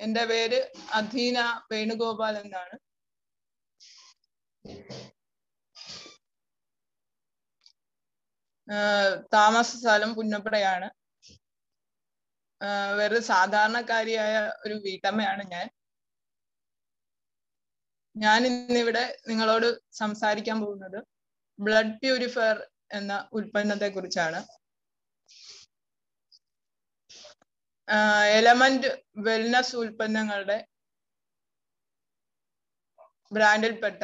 എന്റെ പേര് അധീന വേണുഗോപാൽ എന്നാണ്. താമസ സ്ഥലം പുന്നപ്പടയാണ് വേറെ വെറും സാധാരണക്കാരിയായ ഒരു വീട്ടമ്മയാണ് ഞാൻ. ഞാൻ ഇന്നിവിടെ നിങ്ങളോട് സംസാരിക്കാൻ പോകുന്നത് ബ്ലഡ് പ്യൂരിഫയർ എന്ന ഉൽപ്പന്നത്തെ കുറിച്ചാണ് എലമെന്റ് വെൽനസ് ഉൽപ്പന്നങ്ങളുടെ ബ്രാൻഡിൽപ്പെട്ട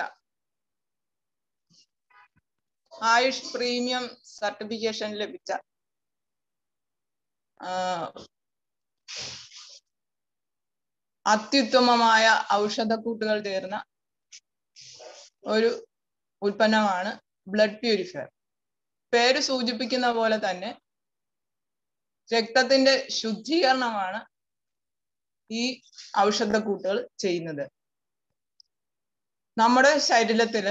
ആയുഷ് പ്രീമിയം സർട്ടിഫിക്കേഷൻ ലഭിച്ച അത്യുത്തമമായ ഔഷധക്കൂട്ടുകൾ തീർന്ന ഒരു ഉൽപ്പന്നമാണ് ബ്ലഡ് പ്യൂരിഫയർ. പേര് സൂചിപ്പിക്കുന്ന പോലെ തന്നെ രക്തത്തിന്റെ ശുദ്ധീകരണമാണ് ഈ ഔഷധക്കൂട്ടുകൾ ചെയ്യുന്നത്. നമ്മുടെ ശരീരത്തിൽ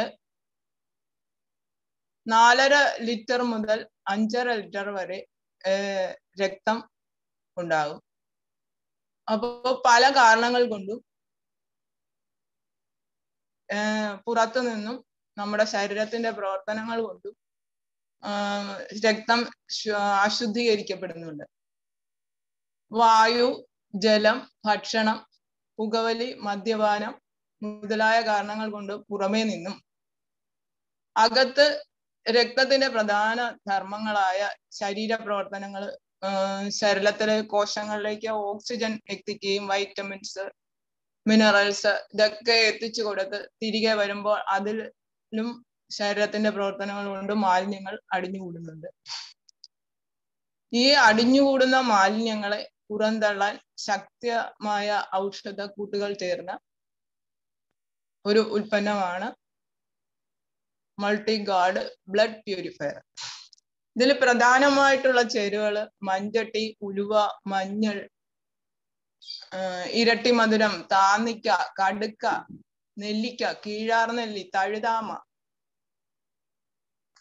നാലര ലിറ്റർ മുതൽ അഞ്ചര ലിറ്റർ വരെ രക്തം ഉണ്ടാകും. അപ്പോൾ പല കാരണങ്ങൾ കൊണ്ടും പുറത്തു നിന്നും നമ്മുടെ ശരീരത്തിന്റെ പ്രവർത്തനങ്ങൾ കൊണ്ടും രക്തം അശുദ്ധീകരിക്കപ്പെടുന്നുണ്ട്. വായു ജലം ഭക്ഷണം പുകവലി മദ്യപാനം മുതലായ കാരണങ്ങൾ കൊണ്ട് പുറമേ നിന്നും അകത്ത് രക്തത്തിന്റെ പ്രധാന ധർമ്മങ്ങളായ ശരീര പ്രവർത്തനങ്ങൾ ശരീരത്തിലെ കോശങ്ങളിലേക്ക് ഓക്സിജൻ എത്തിക്കുകയും വൈറ്റമിൻസ് മിനറൽസ് ഇതൊക്കെ എത്തിച്ചു കൊടുത്ത് തിരികെ വരുമ്പോൾ അതിലും ശരീരത്തിന്റെ പ്രവർത്തനങ്ങൾ കൊണ്ട് മാലിന്യങ്ങൾ അടിഞ്ഞുകൂടുന്നുണ്ട്. ഈ അടിഞ്ഞുകൂടുന്ന മാലിന്യങ്ങളെ പുറന്തള്ളാൻ ശക്തമായ ഔഷധ കൂട്ടുകൾ ചേർന്ന ഒരു ഉൽപ്പന്നമാണ് മൾട്ടി ഗാർഡ് ബ്ലഡ് പ്യൂരിഫയർ ഇതിൽ പ്രധാനമായിട്ടുള്ള ചേരുവകൾ മഞ്ചട്ടി ഉലുവ മഞ്ഞൾ ഇരട്ടി മധുരം താന്നിക്ക കടുക്ക നെല്ലിക്ക കീഴാർനെല്ലി തഴുതാമ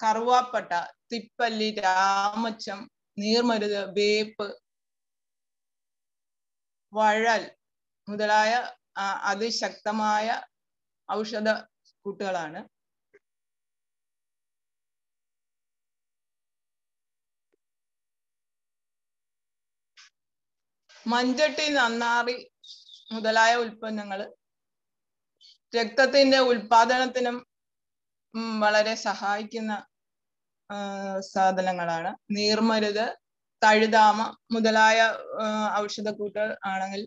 കറുവാപ്പട്ട തിപ്പല്ലി രാമച്ചം നീർമരുത് വേപ്പ് വഴൽ മുതലായ അതിശക്തമായ ഔഷധ കൂട്ടുകളാണ്. മഞ്ചട്ടി നന്നാറി മുതലായ ഉൽപ്പന്നങ്ങൾ രക്തത്തിന്റെ ഉൽപാദനത്തിനും വളരെ സഹായിക്കുന്ന സാധനങ്ങളാണ്. നീർമരുത് തഴുതാമ മുതലായ ഔഷധക്കൂട്ടുകൾ ആണെങ്കിൽ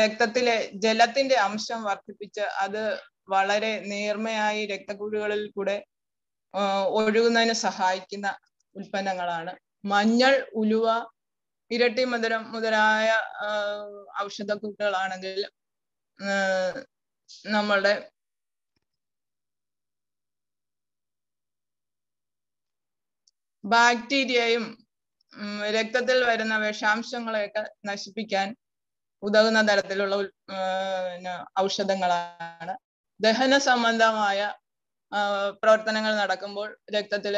രക്തത്തിലെ ജലത്തിന്റെ അംശം വർദ്ധിപ്പിച്ച് അത് വളരെ നേർമയായി രക്തക്കുഴികളിൽ കൂടെ ഒഴുകുന്നതിന് സഹായിക്കുന്ന ഉൽപ്പന്നങ്ങളാണ്. മഞ്ഞൾ ഉലുവ ഇരട്ടി മധുരം മുതലായ ഔഷധക്കൂട്ടുകളാണെങ്കിൽ നമ്മളുടെ ബാക്ടീരിയയും രക്തത്തിൽ വരുന്ന വിഷാംശങ്ങളെയൊക്കെ നശിപ്പിക്കാൻ ഉതകുന്ന തരത്തിലുള്ള ഔഷധങ്ങളാണ്. ദഹന സംബന്ധമായ പ്രവർത്തനങ്ങൾ നടക്കുമ്പോൾ രക്തത്തിൽ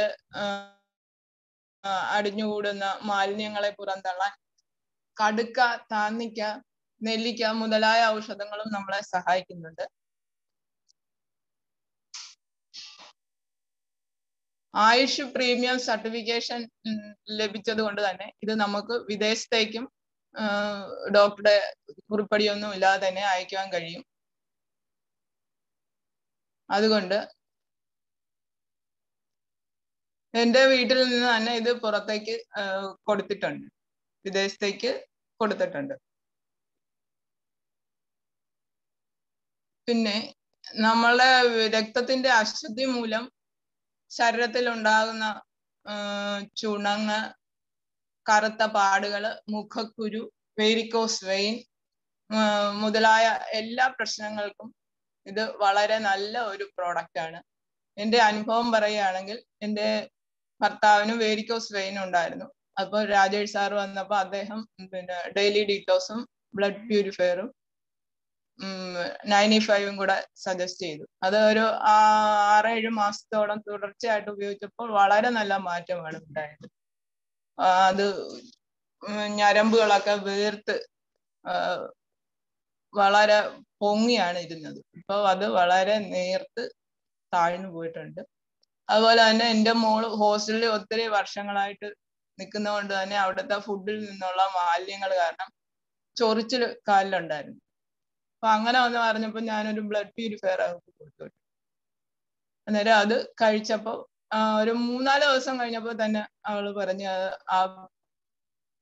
അടിഞ്ഞുകൂടുന്ന മാലിന്യങ്ങളെ പുറന്തള്ളാൻ കടുക്ക താന്നിക്ക നെല്ലിക്ക മുതലായ ഔഷധങ്ങളും നമ്മളെ സഹായിക്കുന്നുണ്ട്. ആയുഷ് പ്രീമിയം സർട്ടിഫിക്കേഷൻ ലഭിച്ചത് കൊണ്ട് തന്നെ ഇത് നമുക്ക് വിദേശത്തേക്കും ഡോക്ടറുടെ കുറിപ്പടിയൊന്നും ഇല്ലാതെ തന്നെ അയക്കുവാൻ കഴിയും. അതുകൊണ്ട് എന്റെ വീട്ടിൽ നിന്ന് തന്നെ ഇത് പുറത്തേക്ക് കൊടുത്തിട്ടുണ്ട്. വിദേശത്തേക്ക് കൊടുത്തിട്ടുണ്ട്. പിന്നെ നമ്മളെ രക്തത്തിന്റെ അശുദ്ധി മൂലം ശരീരത്തിൽ ഉണ്ടാകുന്ന ചുണങ്ങ് കറുത്ത പാടുകൾ മുഖക്കുരു വേരിക്കോസ് വെയിൻ മുതലായ എല്ലാ പ്രശ്നങ്ങൾക്കും ഇത് വളരെ നല്ല ഒരു പ്രോഡക്റ്റ് ആണ്. എന്റെ അനുഭവം പറയുകയാണെങ്കിൽ എന്റെ ഭർത്താവിനും വേരിക്കോസ് വെയിൻ ഉണ്ടായിരുന്നു. അപ്പോൾ രാജേഷ് സാർ വന്നപ്പോൾ അദ്ദേഹം പിന്നെ ഡെയിലി ഡീറ്റോസും ബ്ലഡ് പ്യൂരിഫയറും നയന്റി ഫൈവും കൂടെ സജസ്റ്റ് ചെയ്തു. അത് ഒരു ആറേഴ് മാസത്തോളം തുടർച്ചയായിട്ട് ഉപയോഗിച്ചപ്പോൾ വളരെ നല്ല മാറ്റമാണ് ഉണ്ടായത്. അത് ഞരമ്പുകളൊക്കെ വീർത്ത് വളരെ പൊങ്ങിയാണ് ഇരുന്നത്. ഇപ്പൊ അത് വളരെ നേർത്ത് താഴ്ന്നു പോയിട്ടുണ്ട്. അതുപോലെ തന്നെ എന്റെ മോൾ ഹോസ്റ്റലിൽ ഒത്തിരി വർഷങ്ങളായിട്ട് നിൽക്കുന്നതുകൊണ്ട് തന്നെ അവിടുത്തെ ഫുഡിൽ നിന്നുള്ള മാലിന്യങ്ങൾ കാരണം ചൊറിച്ചിൽ കാലിലുണ്ടായിരുന്നു. അപ്പൊ അങ്ങനെ വന്ന് പറഞ്ഞപ്പോ ഞാനൊരു ബ്ലഡ് പ്യൂരിഫയർ അവർക്ക് കൊടുത്തു. അന്നേരം അത് കഴിച്ചപ്പോ ഒരു മൂന്നാൽ ദിവസം കഴിഞ്ഞപ്പോ തന്നെ അവൾ പറഞ്ഞ ആ-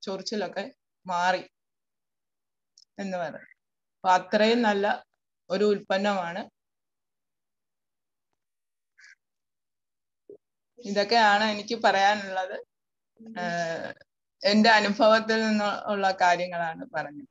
ചൊറിച്ചിലൊക്കെ മാറി എന്ന് പറഞ്ഞു. അപ്പൊ അത്രയും നല്ല ഒരു ഉൽപ്പന്നമാണ്. ഇതൊക്കെയാണ് എനിക്ക് പറയാനുള്ളത്. എന്റെ അനുഭവത്തിൽ നിന്നുള്ള കാര്യങ്ങളാണ് പറഞ്ഞത്.